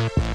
you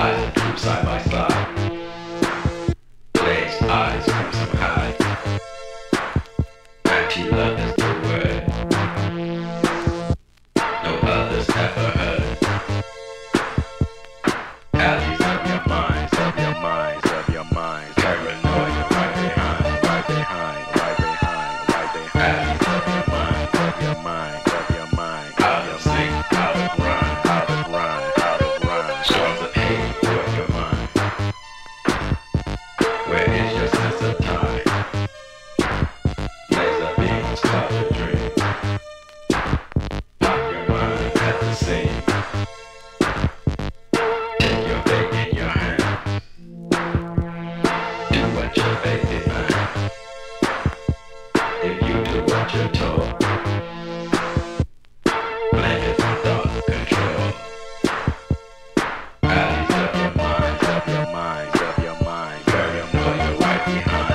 eyes that come side by side. Blaze eyes come so high. Anti-love is the word. No others ever heard. Alleys of your minds, of your minds, of your minds. Paranoid. Bye.